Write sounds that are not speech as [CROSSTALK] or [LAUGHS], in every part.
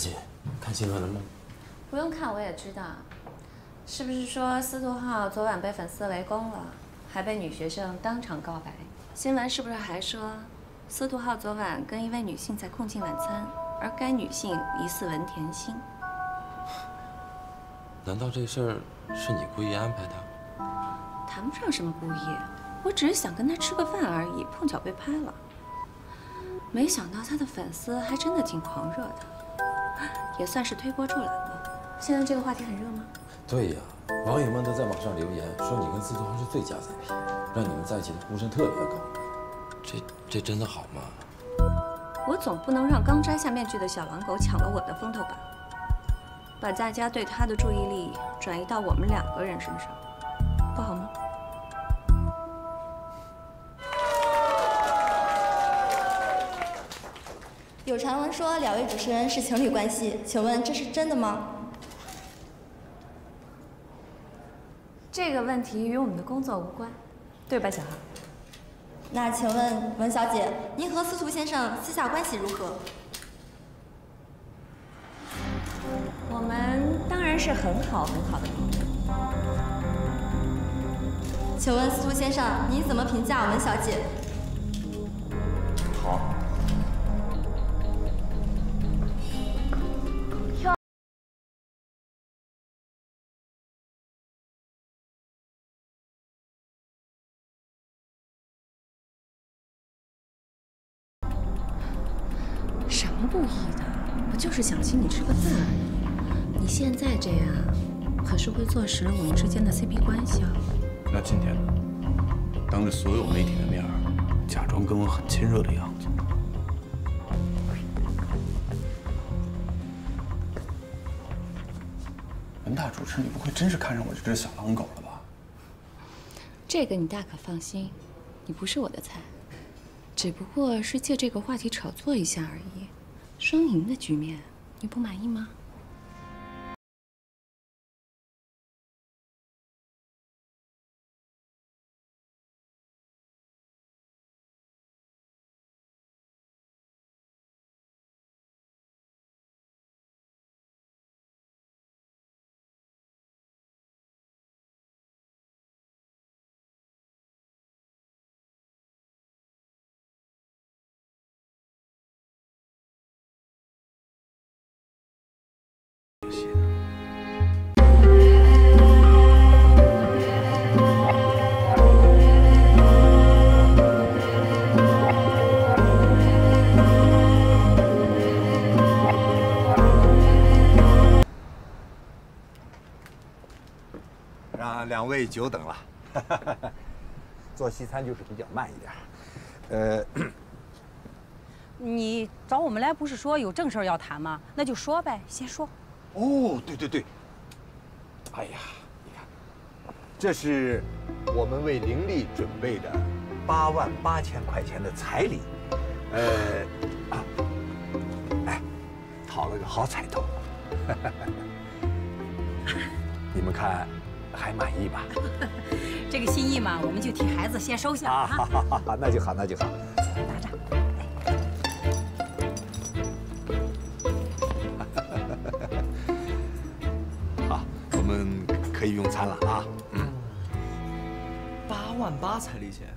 李姐，看新闻了吗？不用看，我也知道。是不是说司徒浩昨晚被粉丝围攻了，还被女学生当场告白？新闻是不是还说，司徒浩昨晚跟一位女性在共进晚餐，而该女性疑似文甜心？难道这事儿是你故意安排的？谈不上什么故意，我只是想跟他吃个饭而已，碰巧被拍了。没想到他的粉丝还真的挺狂热的，也算是推波助澜吧。现在这个话题很热吗？对呀，网友们都在网上留言说你跟司徒恒是最佳 CP，让你们在一起的呼声特别高。这这真的好吗？我总不能让刚摘下面具的小狼狗抢了我的风头吧？把大家对他的注意力转移到我们两个人身上，有传闻说两位主持人是情侣关系，请问这是真的吗？这个问题与我们的工作无关，对吧，小航？那请问文小姐，您和司徒先生私下关系如何？我们当然是很好很好的朋友。请问司徒先生，您怎么评价文小姐？好。坐实了我们之间的 CP 关系哦。那今天呢？当着所有媒体的面儿，假装跟我很亲热的样子。文大主持，你不会真是看上我这只小狼狗了吧？这个你大可放心，你不是我的菜，只不过是借这个话题炒作一下而已。双赢的局面，你不满意吗？两位久等了。[LAUGHS] 做西餐就是比较慢一点。呃，[COUGHS] 你找我们来不是说有正事儿要谈吗？那就说呗，先说。哦，对对对。哎呀，你看，这是我们为凌丽准备的八万八千块钱的彩礼。呃，啊，哎，讨了个好彩头。[LAUGHS] 你们看，还满意吧？[LAUGHS] 这个心意嘛，我们就替孩子先收下啊，啊。好好好好，那就好，那就好。拿着。[LAUGHS] 好，我们可以用餐了啊。嗯，八万八彩礼钱，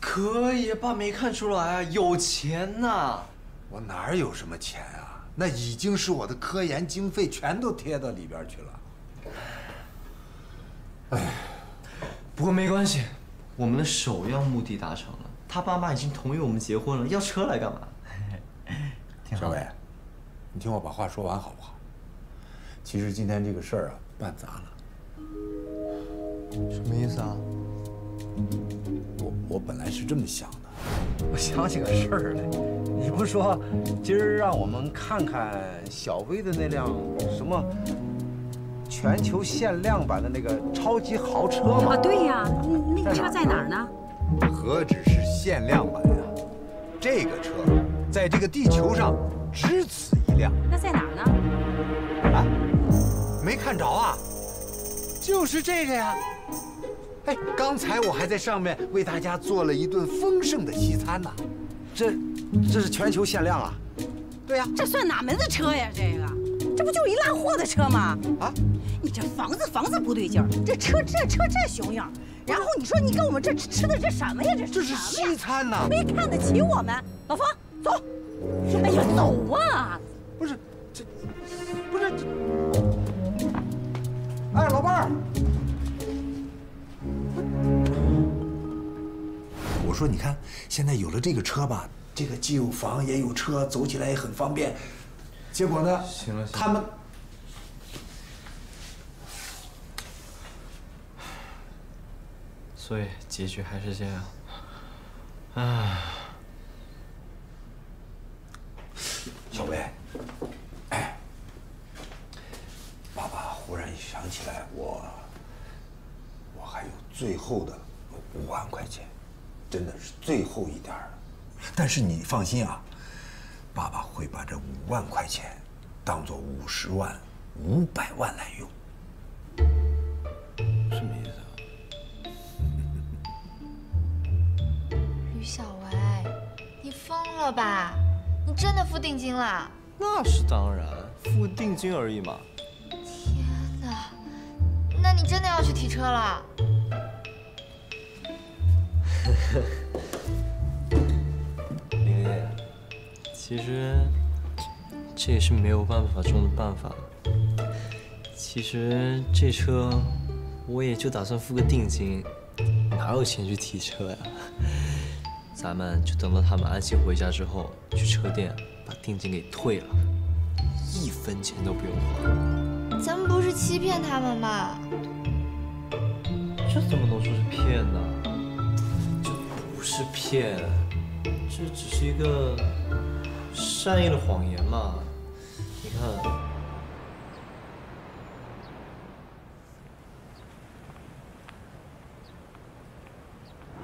可以，爸没看出来啊，有钱呐。我哪儿有什么钱啊？那已经是我的科研经费，全都贴到里边去了。哎不过没关系，我们的首要目的达成了，他爸妈已经同意我们结婚了，要车来干嘛？[LAUGHS] 小伟，你听我把话说完好不好？其实今天这个事儿啊，办砸了。什么意思啊？我我本来是这么想的，我想起个事儿来，你不是说今儿让我们看看小薇的那辆什么全球限量版的那个超级豪车吗？啊，对呀，那那个车在哪儿呢？何止是限量版呀、这个车在这个地球上只此一辆那在哪儿呢？啊！没看着啊？就是这个呀！哎，刚才我还在上面为大家做了一顿丰盛的西餐呢。这这是全球限量啊！对呀，这算哪门子车呀？这个，这不就是一拉货的车吗？啊，你这房子房子不对劲儿，这车这车这熊样，然后你说你跟我们这吃吃的这什么呀？这这是西餐呐！没看得起我们，老方走。哎呀，走啊！不是这，不是这。哎，老伴儿，我说你看，现在有了这个车吧，这个既有房也有车，走起来也很方便。结果呢？行了，他们所以结局还是这样。唉，小薇，哎，爸爸忽然想起来，我我还有最后的五万块钱，真的是最后一点儿了。但是你放心啊，爸爸会把这五万块钱当做五十万、五百万来用。什么意思啊？吕小维，你疯了吧？你真的付定金了？那是当然，付定金而已嘛。天哪，那你真的要去提车了？其实这也是没有办法中的办法。其实这车我也就打算付个定金，哪有钱去提车呀？咱们就等到他们安心回家之后，去车店把定金给退了，一分钱都不用花。咱们不是欺骗他们吗？这怎么能说是骗呢？这不是骗，这只是一个善意的谎言嘛。你看，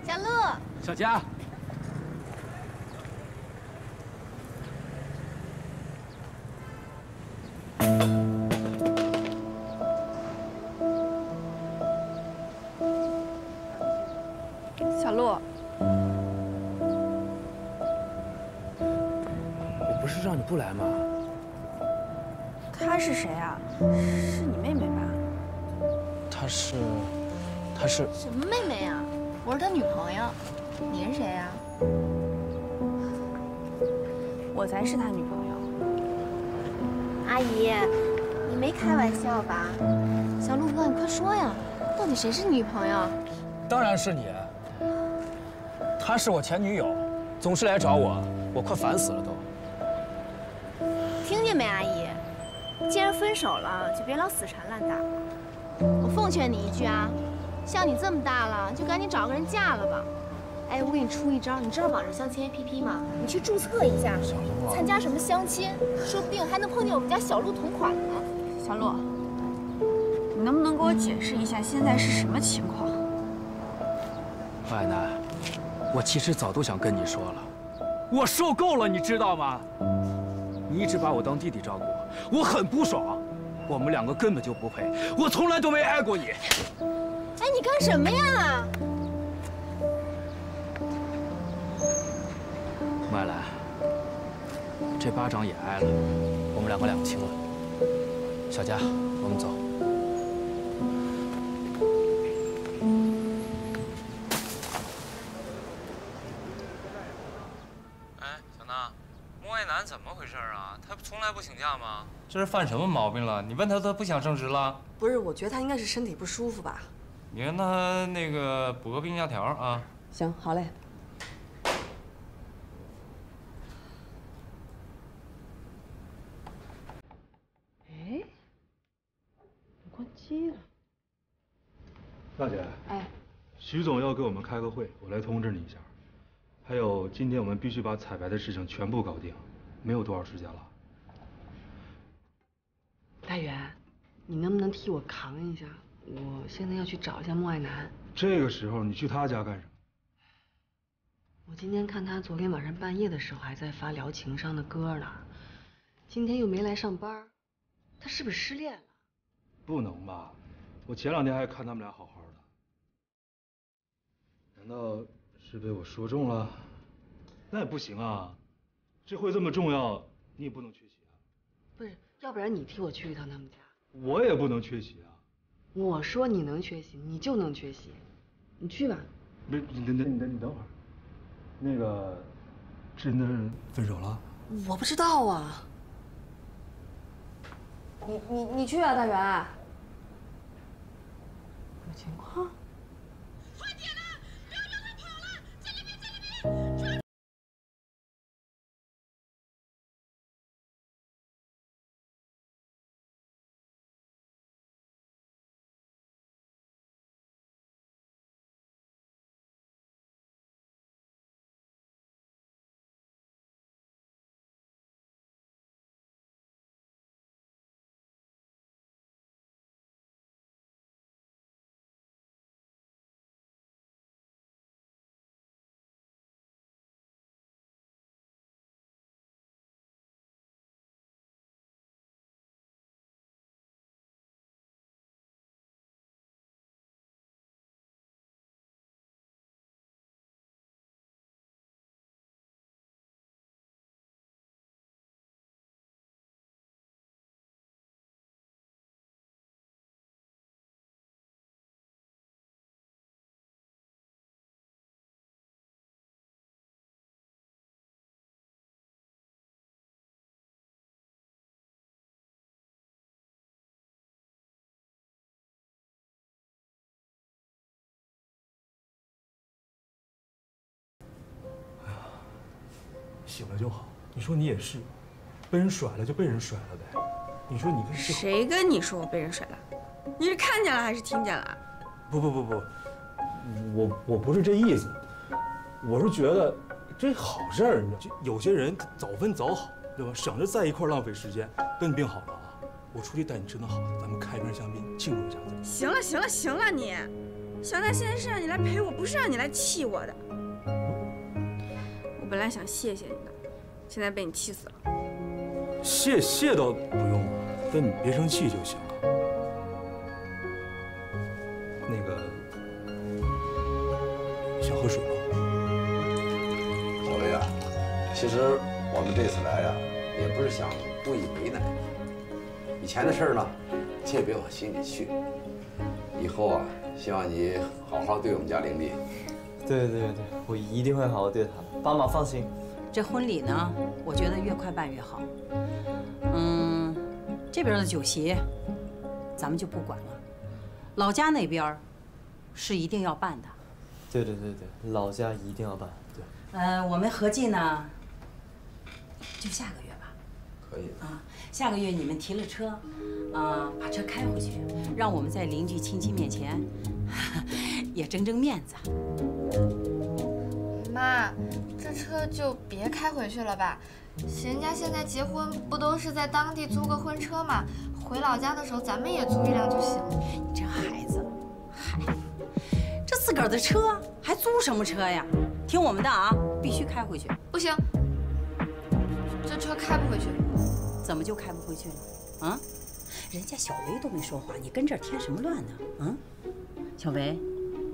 小鹿，小佳，她是谁啊？是你妹妹吧？她是，她是什么妹妹啊？我是她女朋友，你是谁呀、我才是她女朋友。阿姨，你没开玩笑吧？小鹿哥，你快说呀，到底谁是女朋友？当然是你。她是我前女友，总是来找我，我快烦死了手了，就别老死缠烂打。我奉劝你一句啊，像你这么大了，就赶紧找个人嫁了吧。哎，我给你出一招，你知道网上相亲 APP 吗？你去注册一下，参加什么相亲，说不定还能碰见我们家小鹿同款呢。小鹿，你能不能给我解释一下现在是什么情况？外奶，我其实早都想跟你说了，我受够了，你知道吗？你一直把我当弟弟照顾，我很不爽。我们两个根本就不配，我从来都没爱过你。哎，你干什么呀？麦兰，这巴掌也挨了，我们两个两清了。小佳，我们走。回事啊？他从来不请假吗？这是犯什么毛病了？你问他，他不想升职了？不是，我觉得他应该是身体不舒服吧。你让他那个补个病假条啊。行，好嘞。哎，关机了。大姐，哎，徐总要给我们开个会，我来通知你一下。还有，今天我们必须把彩排的事情全部搞定，没有多少时间了。大元，你能不能替我扛一下？我现在要去找一下莫爱楠。这个时候你去他家干什么？我今天看他昨天晚上半夜的时候还在发聊情商的歌呢，今天又没来上班，他是不是失恋了？不能吧？我前两天还看他们俩好好的，难道是被我说中了？那也不行啊，这会这么重要，你也不能缺席啊。不是，要不然你替我去一趟他们家。我也不能缺席啊。我说你能缺席，你就能缺席，你去吧。不是，你等等，你等你等会儿。那个，真的分手了？我不知道啊。你你你去啊，大元。有情况。醒了就好。你说你也是，被人甩了就被人甩了呗。你说你跟谁跟你说我被人甩了？你是看见了还是听见了？不不不不，我我不是这意思，我是觉得这好事儿，就有些人早分早好，对吧？省着在一块浪费时间。等你病好了啊，我出去带你吃顿好的，咱们开瓶香槟庆祝一下。行了行了行了，你，小娜现在是让你来陪我，不是让你来气我的。我本来想谢谢你的，现在被你气死了。谢谢倒不用了，但你别生气就行了。那个，想喝水吗？小薇啊，其实我们这次来呀，也不是想故意为难你。以前的事儿呢，你也别往心里去。以后啊，希望你好好对我们家玲丽。对对对，我一定会好好对她的。爸妈放心。这婚礼呢，我觉得越快办越好。嗯，这边的酒席，咱们就不管了。老家那边，是一定要办的。对对对对，老家一定要办。对。呃，我们合计呢，就下个月吧。可以。啊，下个月你们提了车，啊，把车开回去，让我们在邻居亲戚面前 [LAUGHS] 也争争面子。妈，这车就别开回去了吧。人家现在结婚不都是在当地租个婚车吗？回老家的时候咱们也租一辆就行。你这孩子，嗨，这自个儿的车还租什么车呀？听我们的啊，必须开回去。不行，这车开不回去。怎么就开不回去了？啊？人家小维都没说话，你跟这儿添什么乱呢？嗯，小维，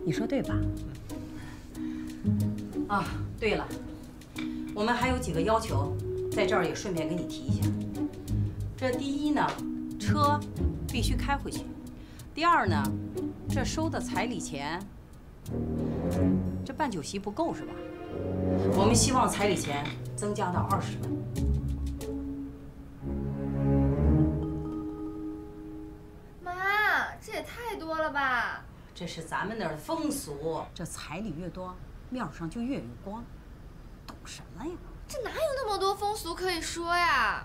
你说对吧？啊，对了，我们还有几个要求，在这儿也顺便给你提一下。这第一呢，车必须开回去；第二呢，这收的彩礼钱，这办酒席不够是吧？我们希望彩礼钱增加到二十万。妈，这也太多了吧？这是咱们那儿的风俗，这彩礼越多。面上就越有光，懂什么呀？这哪有那么多风俗可以说呀？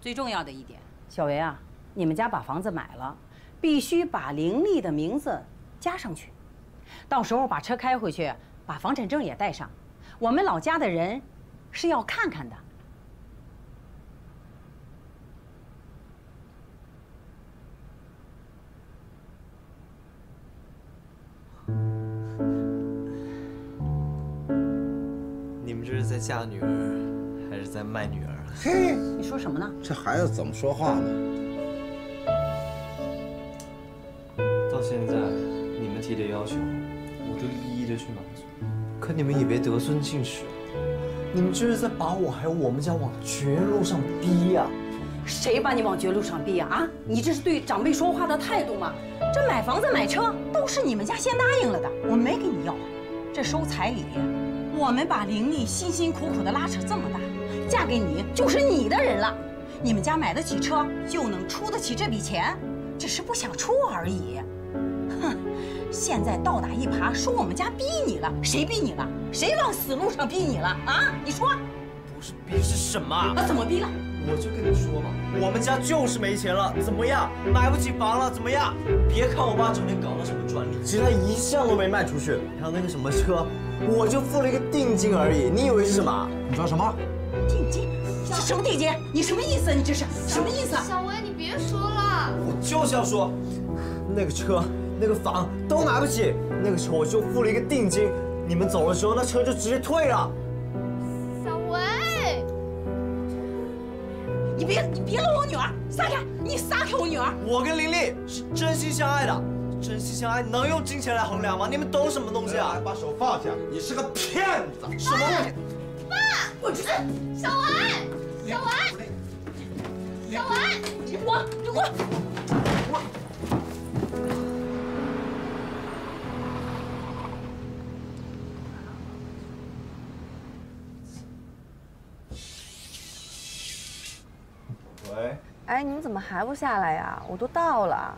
最重要的一点，小维啊，你们家把房子买了，必须把林丽的名字加上去。到时候把车开回去，把房产证也带上。我们老家的人是要看看的。嫁女儿，还是在卖女儿？嘿，你说什么呢？这孩子怎么说话呢？到现在，你们提的要求，我都一一的去满足。可可你们也别得寸进尺，你们这是在把我还有我们家往绝路上逼呀！谁把你往绝路上逼呀？啊，你这是对长辈说话的态度吗？这买房子买车都是你们家先答应了的，我没给你要。这收彩礼，我们把玲玲辛辛苦苦的拉扯这么大，嫁给你就是你的人了。你们家买得起车，就能出得起这笔钱，只是不想出而已。哼，现在倒打一耙，说我们家逼你了，谁逼你了？谁往死路上逼你了？啊，你说？不是逼是什么？那怎么逼了？我就跟你说嘛，我们家就是没钱了，怎么样？买不起房了，怎么样？别看我爸整天搞那什么专利，其实他一项都没卖出去。还有那个什么车，我就付了一个定金而已，你以为是什么？你说什么？定金？这什么定金？你什么意思？你这是什么意思？小薇，你别说了。我就是要说，那个车、那个房都买不起，那个时候我就付了一个定金，你们走的时候那车就直接退了。小薇，你别你别搂我女儿，撒开！你撒开我女儿！我跟林丽是真心相爱的，真心相爱能用金钱来衡量吗？你们懂什么东西啊？把手放下！你是个骗子！什么？爸，我这小薇，小薇，小薇，你滚！你滚！喂，哎，你们怎么还不下来呀？我都到了。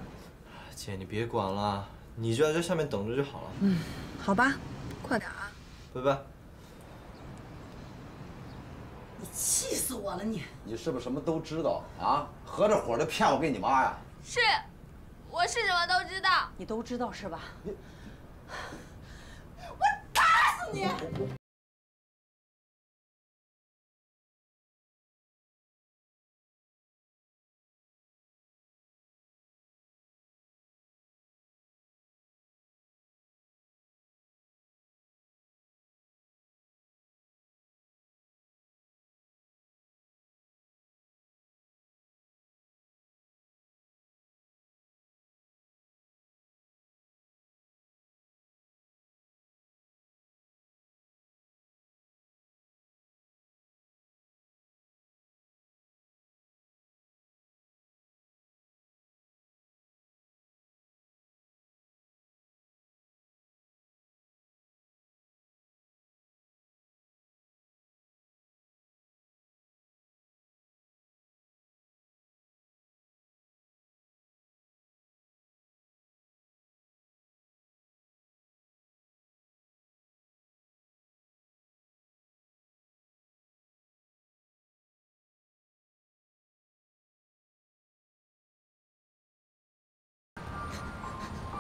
姐，你别管了，你就在这下面等着就好了。嗯，好吧，快点啊！拜拜。你气死我了你！你是不是什么都知道啊？合着伙的骗我跟你妈呀？是，我是什么都知道。你都知道是吧？你我打死你！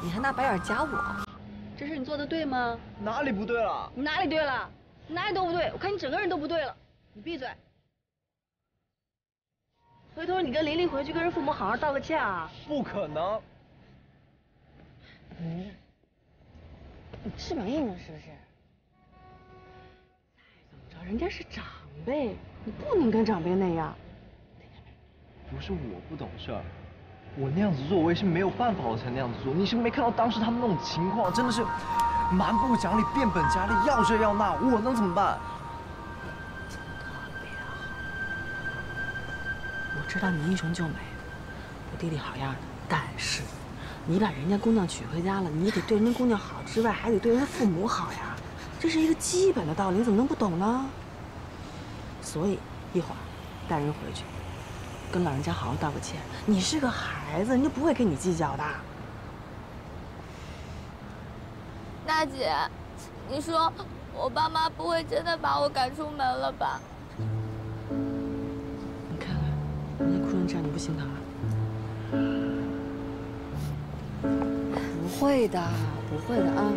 你还拿白眼夹我？这事你做的对吗？哪里不对了？你哪里对了？哪里都不对，我看你整个人都不对了。你闭嘴！回头你跟林琳回去跟人父母好好道个歉啊！不可能。嗯，你翅膀硬了是不是？再怎么着，人家是长辈，你不能跟长辈那样。不是我不懂事儿，我那样子做，我也是没有办法，我才那样子做。你是没看到当时他们那种情况，真的是蛮不讲理，变本加厉，要这要那，我能怎么办？我知道你英雄救美，我弟弟好样的，但是你把人家姑娘娶回家了，你得对人家姑娘好之外，还得对人家父母好呀，这是一个基本的道理，你怎么能不懂呢？所以一会儿带人回去，跟老人家好好道个歉。你是个孩子，人家不会跟你计较的。大姐，你说我爸妈不会真的把我赶出门了吧？你看看，人家哭成这样，你不心疼啊？不会的，不会的啊！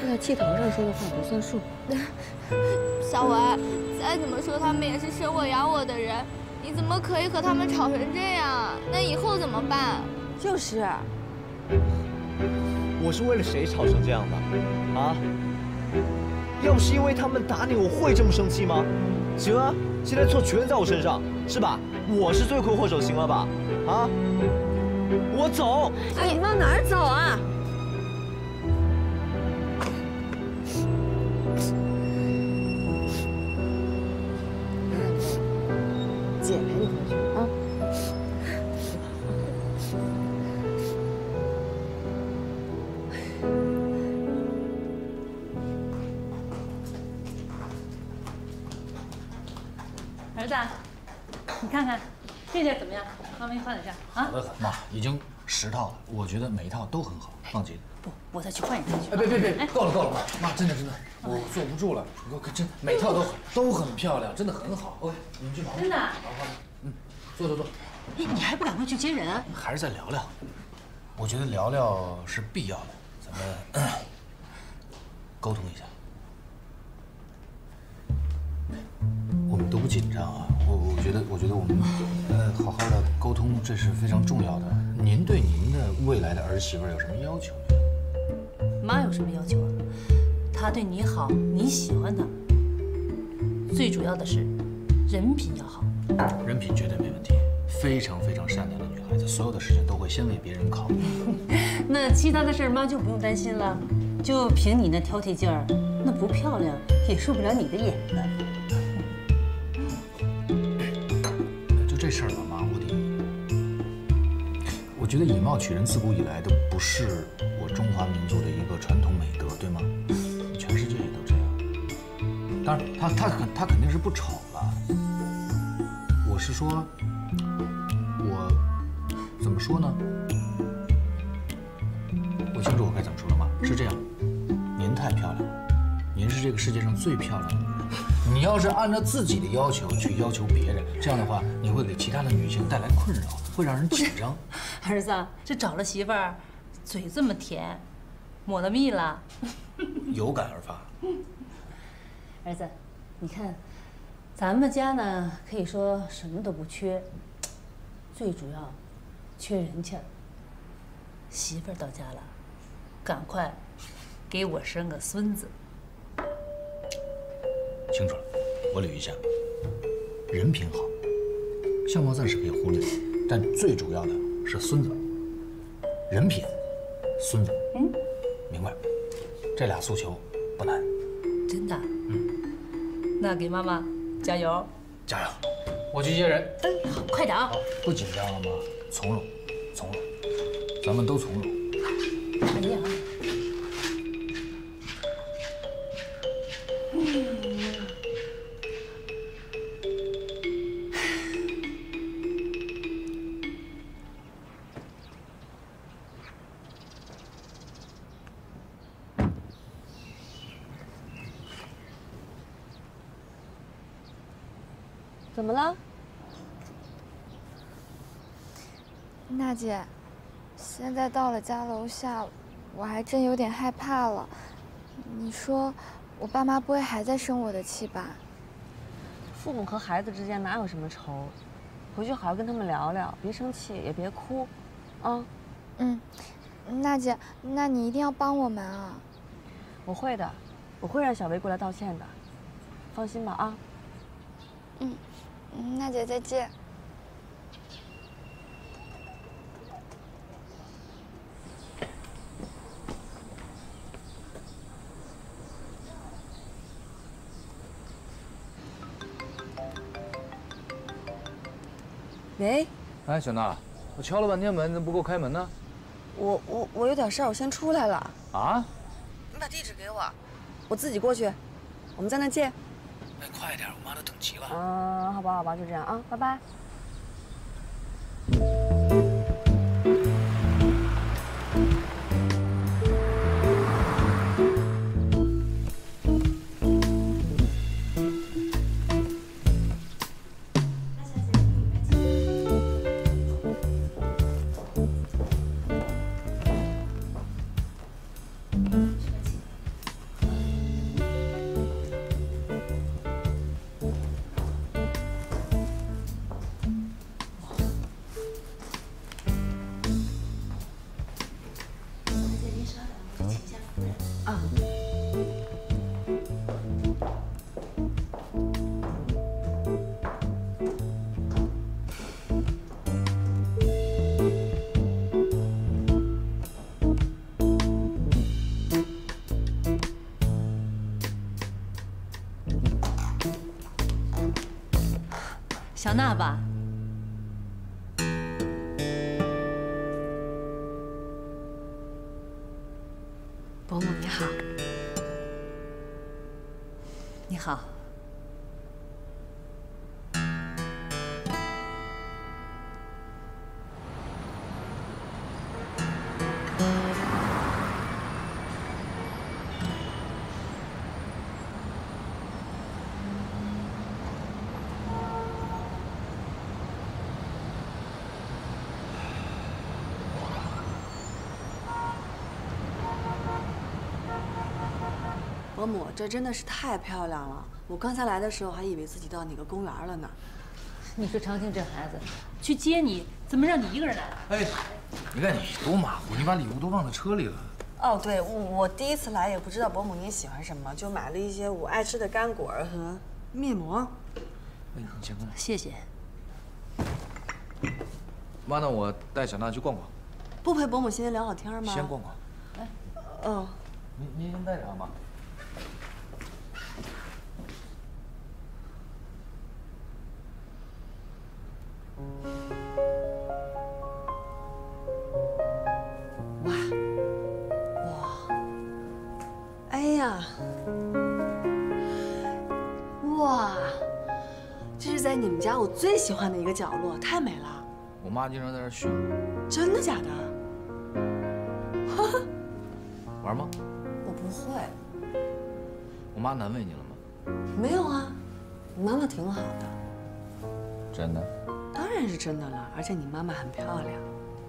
不在气头上说的话不算数。[LAUGHS] 小维，再怎么说他们也是生我养我的人，你怎么可以和他们吵成这样？那以后怎么办？就是。我是为了谁吵成这样的？啊？要不是因为他们打你，我会这么生气吗？行啊，现在错全在我身上，是吧？我是罪魁祸首，行了吧？啊？我走。哎，你往哪儿走啊？十套了，我觉得每一套都很好，放心。不，我再去换一套去。哎，别别别，够了够了，妈妈，真的真的，我坐不住了，我可真每套都很都很漂亮，真的很好。OK，你们去忙。真的？好好，嗯，坐坐坐。哎，你还不赶快去接人？还是再聊聊，我觉得聊聊是必要的，咱们沟通一下。我们都不紧张啊，我我觉得我觉得我们呃好好的沟通，这是非常重要的。您对您的未来的儿媳妇有什么要求？妈有什么要求啊？她对你好，你喜欢她。最主要的是，人品要好。人品绝对没问题，非常非常善良的女孩子，所有的事情都会先为别人考虑。[LAUGHS] 那其他的事儿妈就不用担心了。就凭你那挑剔劲儿，那不漂亮也入不了你的眼的。觉得以貌取人自古以来都不是我中华民族的一个传统美德，对吗？全世界也都这样。当然，他他肯他肯定是不丑了。我是说，我怎么说呢？我清楚我该怎么说了吗？是这样，您太漂亮了，您是这个世界上最漂亮的女人。你要是按照自己的要求去要求别人，这样的话，你会给其他的女性带来困扰，会让人紧张。儿子，这找了媳妇儿，嘴这么甜，抹了蜜了。[LAUGHS] 有感而发。[LAUGHS] 儿子，你看，咱们家呢，可以说什么都不缺，最主要缺人气儿。媳妇儿到家了，赶快给我生个孙子。清楚了，我捋一下。人品好，相貌暂时可以忽略，但最主要的是孙子。人品，孙子。嗯，明白。这俩诉求不难。真的？嗯。那给妈妈加油！加油！我去接人。嗯，好，快点啊！不紧张了吗？从容，从容，咱们都从容。哎呀。娜姐，现在到了家楼下，我还真有点害怕了。你说，我爸妈不会还在生我的气吧？父母和孩子之间哪有什么仇？回去好好跟他们聊聊，别生气，也别哭，啊。嗯，娜姐，那你一定要帮我们啊！我会的，我会让小薇过来道歉的，放心吧啊。嗯，娜姐再见。喂，哎，小娜，我敲了半天门，怎么不给我开门呢？我我我有点事儿，我先出来了。啊？你把地址给我，我自己过去。我们在那见。哎，快点，我妈都等急了。嗯，好吧，好吧，就这样啊，拜拜。娜吧。伯母你好。你好。伯母，这真的是太漂亮了！我刚才来的时候还以为自己到哪个公园了呢。你说长青这孩子去接你，怎么让你一个人来了？哎，你看你多马虎，你把礼物都忘在车里了。哦，对，我我第一次来也不知道伯母您喜欢什么，就买了一些我爱吃的干果和面膜。哎，你先过来。谢谢。妈，那我带小娜去逛逛。不陪伯母先聊会天吗？先逛逛。哎，哦，您您先带着啊，妈。哇，哇，哎呀，哇，这是在你们家我最喜欢的一个角落，太美了。我妈经常在这儿炫。真的假的？[LAUGHS] 玩吗？我不会。我妈难为你了吗？没有啊，你妈妈挺好的。真的？当然是真的了，而且你妈妈很漂亮。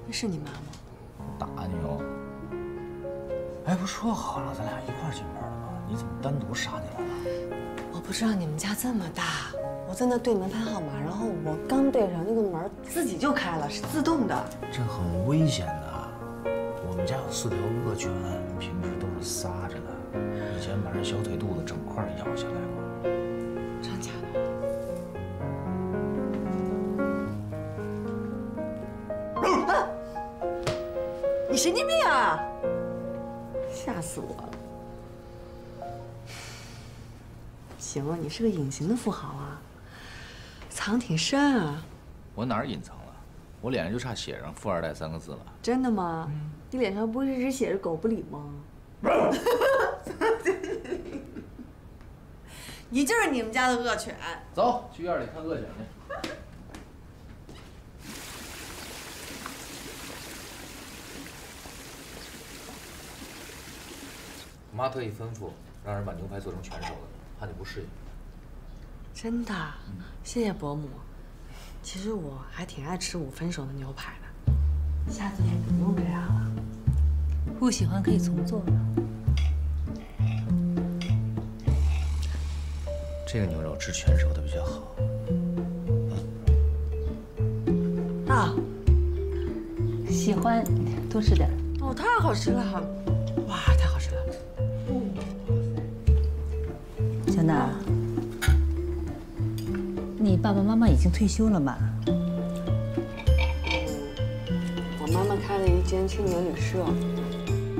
那是你妈吗？打你哦！哎，不说好了咱俩一块儿进门的吗？你怎么单独杀进来了？我不知道你们家这么大，我在那对门拍号码，然后我刚对上，那个门自己就开了，是自动的。这很危险的。我们家有四条恶犬，平时都是撒着的，以前把人小腿肚子整块咬下来过。死我了！行啊，你是个隐形的富豪啊，藏挺深啊。我哪儿隐藏了？我脸上就差写上“富二代”三个字了。真的吗？你脸上不是一直写着“狗不理”吗？[LAUGHS] 你就是你们家的恶犬。走去院里看恶犬去。我妈特意吩咐让人把牛排做成全熟的，怕你不适应。真的，谢谢伯母。其实我还挺爱吃五分熟的牛排的，下次就不用这样了。不喜欢可以重做。这个牛肉吃全熟的比较好。啊，喜欢，多吃点。哦，太好吃了！哇，太好吃了。小娜，你爸爸妈妈已经退休了吗？我妈妈开了一间青年旅社，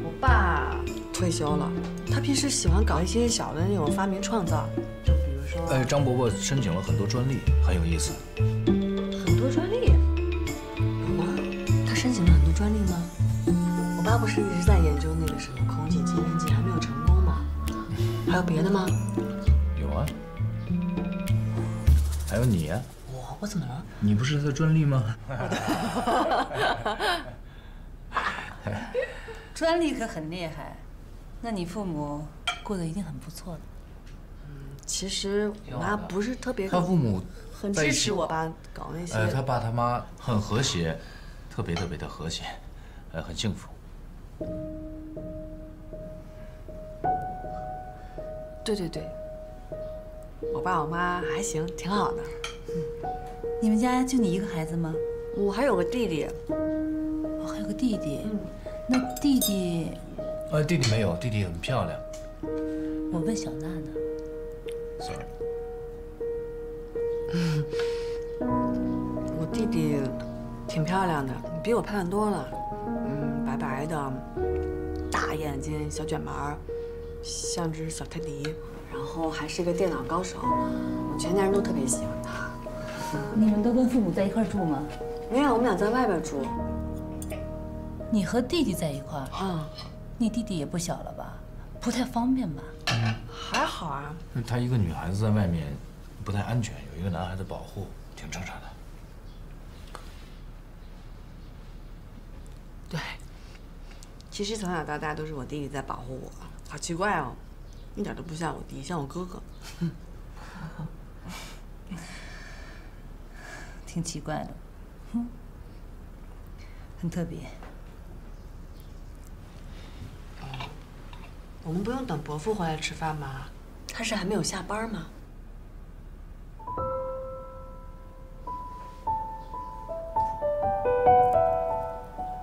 我爸退休了。他平时喜欢搞一些小的那种发明创造，就比如说……哎，张伯伯申请了很多专利，很有意思。很多专利？有吗？他申请了很多专利吗？我爸不是一直在研究那个什么空气清新剂，还没有成功吗？还有别的吗？还有你呀、我我怎么了？你不是他的专利吗？[LAUGHS] 专利可很厉害，那你父母过得一定很不错的。嗯其实我妈不是特别，他父母很支持我爸搞那些。呃，他爸他妈很和谐，特别特别的和谐，呃，很幸福。对对对，我爸我妈还行，挺好的。嗯你们家就你一个孩子吗？我还有个弟弟。我，还有个弟弟。那弟弟，呃，弟弟没有，弟弟很漂亮。我问小娜呢。Sorry，[LAUGHS] 我弟弟挺漂亮的，比我漂亮多了。嗯，白白的，大眼睛，小卷毛，像只小泰迪，然后还是个电脑高手。我全家人都特别喜欢他。[LAUGHS] 你们都跟父母在一块住吗？没有，我们俩在外边住。你和弟弟在一块儿？啊，你弟弟也不小了吧？不太方便吧？还好啊。他一个女孩子在外面不太安全，有一个男孩子保护，挺正常的。对，其实从小到大都是我弟弟在保护我，好奇怪哦，一点都不像我弟，像我哥哥。[LAUGHS] 挺奇怪的，哼，很特别。我们不用等伯父回来吃饭吗？他是还没有下班吗？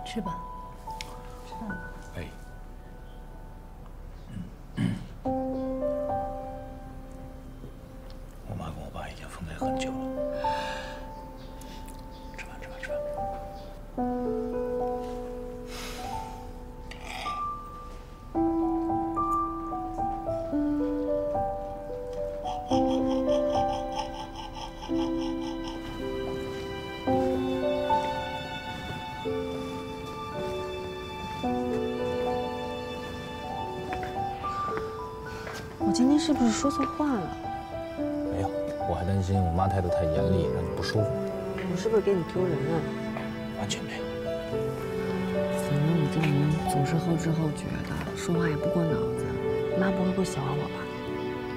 吃吧，是不是说错话了？没有，我还担心我妈态度太严厉，让你不舒服。我是不是给你丢人了？完全没有。反正我这人总是后知后觉的，说话也不过脑子。妈不会不喜欢我吧？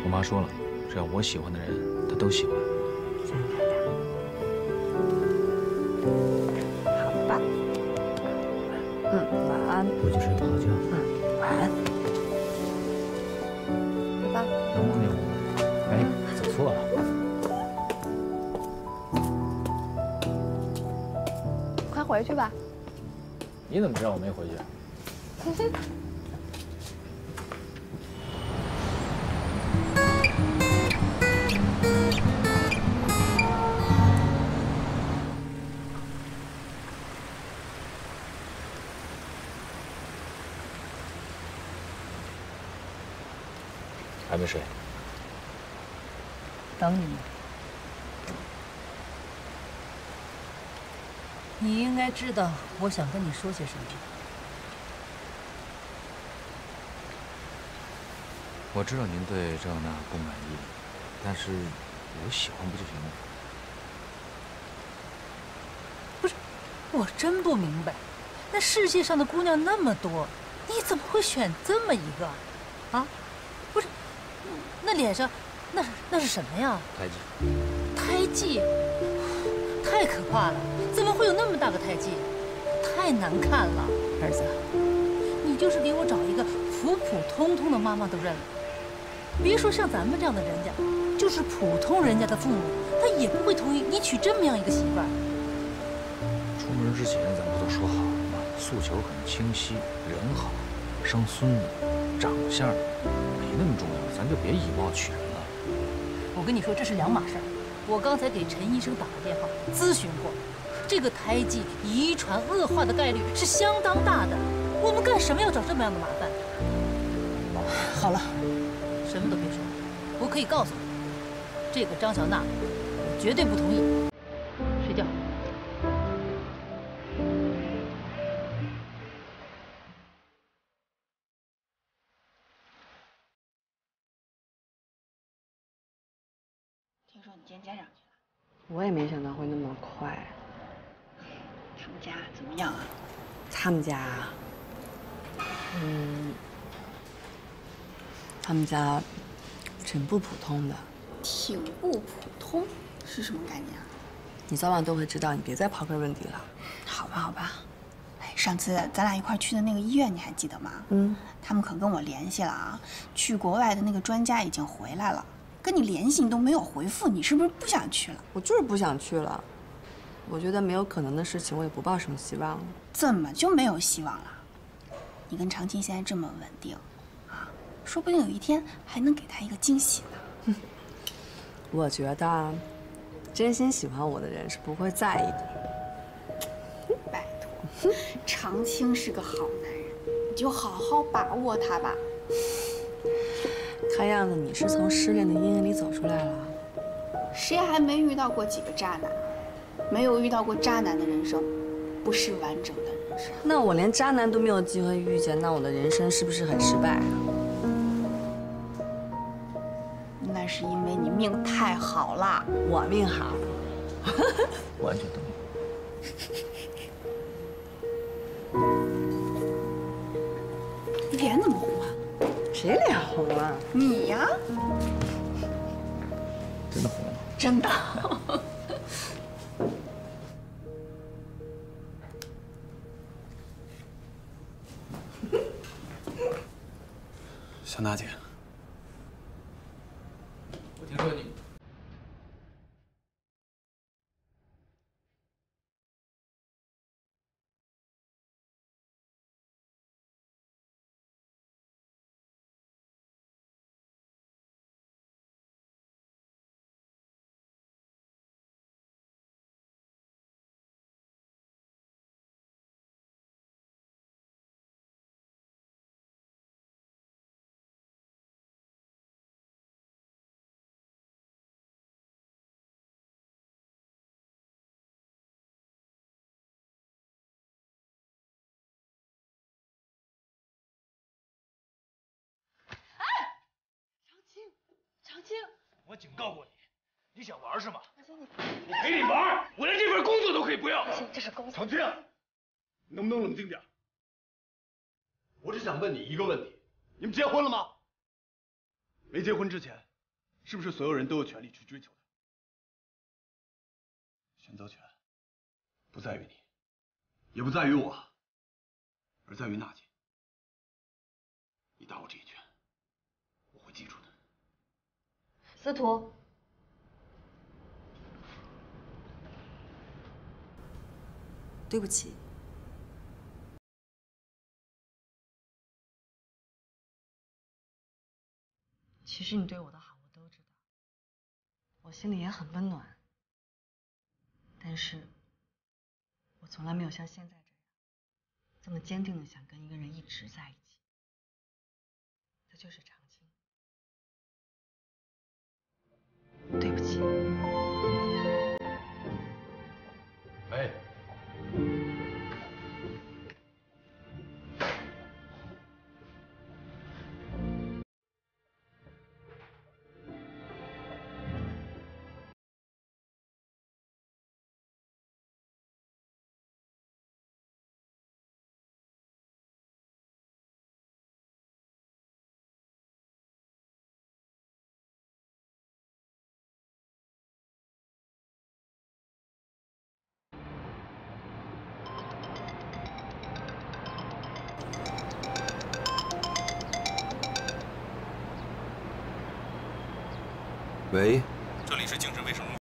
我妈说了，只要我喜欢的人，她都喜欢。回去吧。你怎么知道我没回去？还没睡？等你呢。你应该知道我想跟你说些什么。我知道您对赵娜不满意，但是我喜欢不就行了？不是我真不明白，那世界上的姑娘那么多，你怎么会选这么一个？啊，不是，那脸上，那是那是什么呀？胎记。胎记，[SIGHS] 太可怕了！有那么大个胎记？太难看了，儿子，你就是给我找一个普普通通的妈妈都认了。别说像咱们这样的人家，就是普通人家的父母，他也不会同意你娶这么样一个媳妇儿。出门之前咱不都说好了吗？诉求很清晰，人好，生孙子，长相没那么重要，咱就别以貌取人了。我跟你说，这是两码事儿。我刚才给陈医生打了电话咨询过，这个胎记遗传恶化的概率是相当大的。我们干什么要找这么样的麻烦？好了，什么都别说，我可以告诉你，这个张小娜，我绝对不同意。睡觉。听说你见家长去了我也没想到会那么快。怎么样啊？他们家啊，嗯，他们家挺不普通的。挺不普通是什么概念啊？你早晚都会知道，你别再刨根问底了。好吧，好吧。哎，上次咱俩一块去的那个医院，你还记得吗？嗯，他们可跟我联系了啊，去国外的那个专家已经回来了，跟你联系你都没有回复，你是不是不想去了？我就是不想去了。我觉得没有可能的事情，我也不抱什么希望了。怎么就没有希望了？你跟长青现在这么稳定，啊，说不定有一天还能给他一个惊喜呢。[LAUGHS] 我觉得，真心喜欢我的人是不会在意的。拜托，长青是个好男人，你就好好把握他吧。看样子你是从失恋的阴影里走出来了。谁还没遇到过几个渣男？没有遇到过渣男的人生，不是完整的人生。那我连渣男都没有机会遇见，那我的人生是不是很失败啊？那是因为你命太好了。我命好，[LAUGHS] 完全同意。你脸怎么红啊？谁脸红了？你呀，真的红了？真的。娜姐，我警告过你，你想玩是吗？我陪你玩，我连这份工作都可以不要。这是公长青，能不能冷静点？我只想问你一个问题：你们结婚了吗？没结婚之前，是不是所有人都有权利去追求她？选择权不在于你，也不在于我，而在于娜姐。你打我这一拳，我会记住的。司徒，对不起。其实你对我的好我都知道，我心里也很温暖。但是，我从来没有像现在这样，这么坚定的想跟一个人一直在一起。他就是长青。对不起。喂。喂，这里是精神卫生。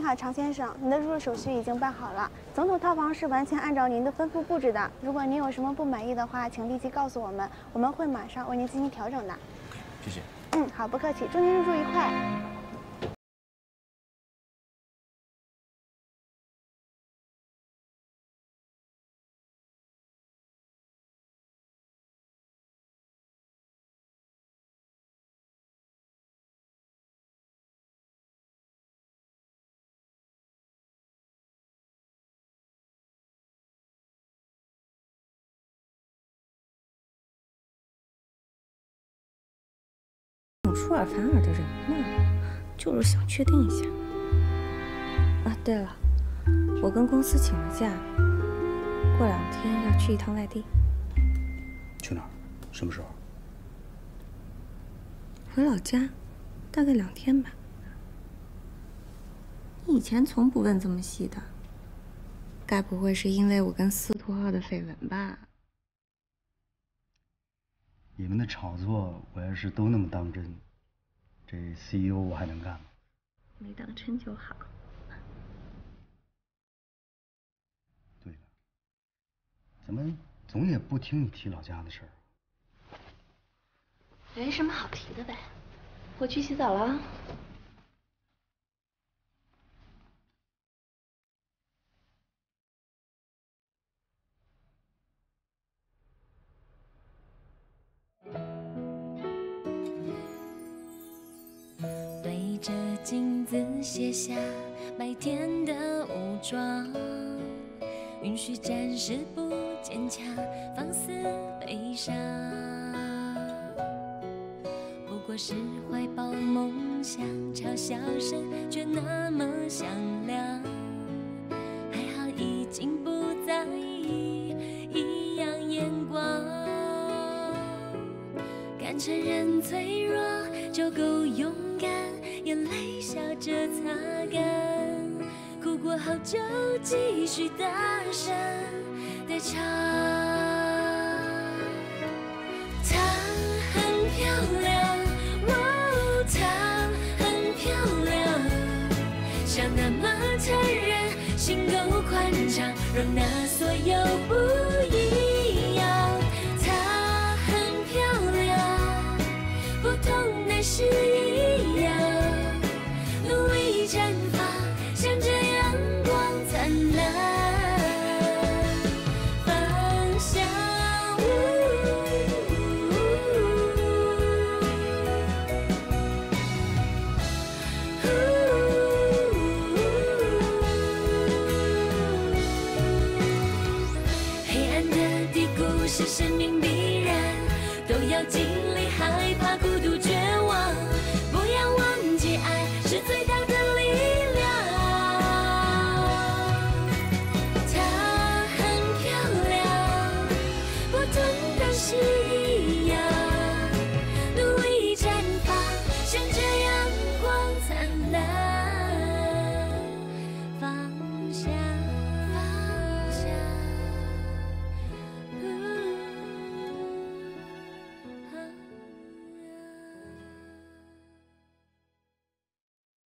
你好，常先生，您的入住手续已经办好了。总统套房是完全按照您的吩咐布置的。如果您有什么不满意的话，请立即告诉我们，我们会马上为您进行调整的。谢谢。嗯，好，不客气，祝您入住愉快。出尔反尔的人嘛，就是想确定一下。啊，对了，我跟公司请了假，过两天要去一趟外地。去哪儿？什么时候？回老家，大概两天吧。你以前从不问这么细的，该不会是因为我跟司徒浩的绯闻吧？你们的炒作，我要是都那么当真，这 CEO 我还能干吗？没当真就好。对了，怎么总也不听你提老家的事儿？没什么好提的呗，我去洗澡了。镜子卸下白天的武装，允许暂时不坚强，放肆悲伤。不过是怀抱梦想，嘲笑声却那么响亮。还好已经不在意异样眼光，敢承认脆弱就够勇敢，眼泪笑着擦干，哭过后就继续大声的唱。她很漂亮，哦，她很漂亮，笑那么残忍，心够宽敞，容纳所有不